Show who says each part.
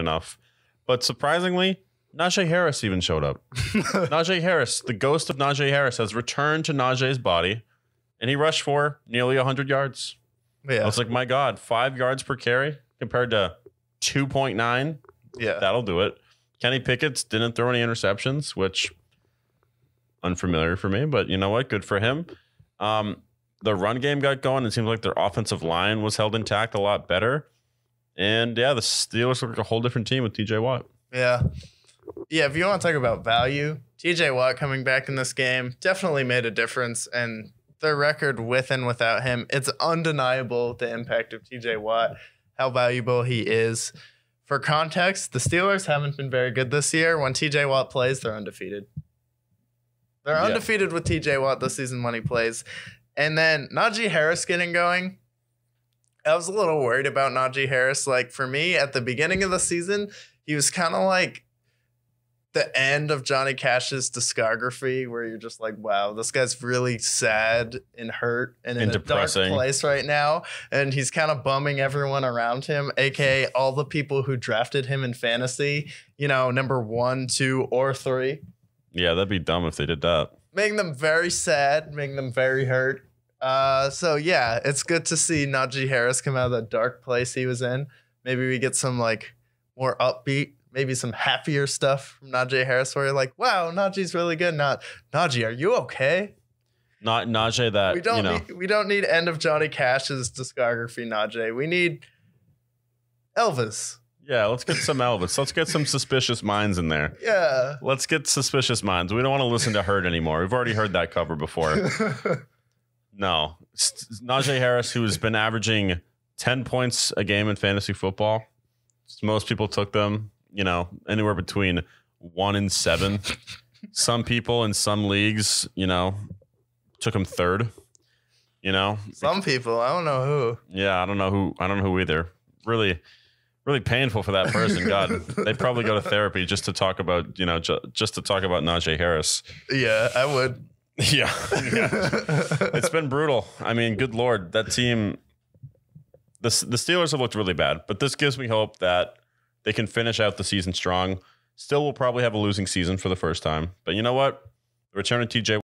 Speaker 1: enough. But surprisingly, Najee Harris even showed up. Najee Harris, the ghost of Najee Harris, has returned to Najee's body, and he rushed for nearly 100 yards.
Speaker 2: Yeah.
Speaker 1: I was like, my God, five yards per carry compared to 2.9.
Speaker 2: Yeah.
Speaker 1: That'll do it. Kenny Pickett's didn't throw any interceptions, which unfamiliar for me, but you know what? Good for him. Um, the run game got going. It seems like their offensive line was held intact a lot better. And yeah, the Steelers look like a whole different team with TJ Watt.
Speaker 2: Yeah. Yeah, if you want to talk about value, TJ Watt coming back in this game definitely made a difference. And their record with and without him, it's undeniable the impact of TJ Watt, how valuable he is. For context, the Steelers haven't been very good this year. When TJ Watt plays, they're undefeated. They're
Speaker 1: Yeah.
Speaker 2: undefeated with TJ Watt this season when he plays. And then Najee Harris getting going. I was a little worried about Najee Harris. Like for me, at the beginning of the season, he was kind of like the end of Johnny Cash's discography, where you're just like, wow, this guy's really sad and hurt and in
Speaker 1: And
Speaker 2: a
Speaker 1: depressing.
Speaker 2: dark place right now. And he's kind of bumming everyone around him, aka all the people who drafted him in fantasy, you know, number one, two, or three
Speaker 1: Yeah, that'd be dumb if they did that.
Speaker 2: making them very sad, making them very hurt. Uh, so yeah, it's good to see Najee Harris come out of that dark place he was in. Maybe we get some like more upbeat, maybe some happier stuff from Najee Harris, where you're like, "Wow, Najee's really good." Not Najee, are you okay?
Speaker 1: Not Najee that
Speaker 2: We don't
Speaker 1: you know.
Speaker 2: need we don't need end of Johnny Cash's discography, Najee. We need Elvis.
Speaker 1: Yeah, let's get some Elvis. Let's get some suspicious minds in there.
Speaker 2: Yeah.
Speaker 1: Let's get suspicious minds. We don't want to listen to Hurt anymore. We've already heard that cover before. No, Najee Harris, who's been averaging ten points a game in fantasy football. Most people took them, you know, anywhere between one and seven. some people in some leagues, you know, took him third. You know,
Speaker 2: Some people, I don't know who.
Speaker 1: yeah, I don't know who. I don't know who either. Really, really painful for that person. God, they probably go to therapy just to talk about, you know, ju- just to talk about Najee Harris.
Speaker 2: Yeah, I would.
Speaker 1: Yeah, yeah. it's been brutal. I mean, good lord, that team. The the Steelers have looked really bad, but this gives me hope that they can finish out the season strong. Still, will probably have a losing season for the first time, but you know what? The return of TJ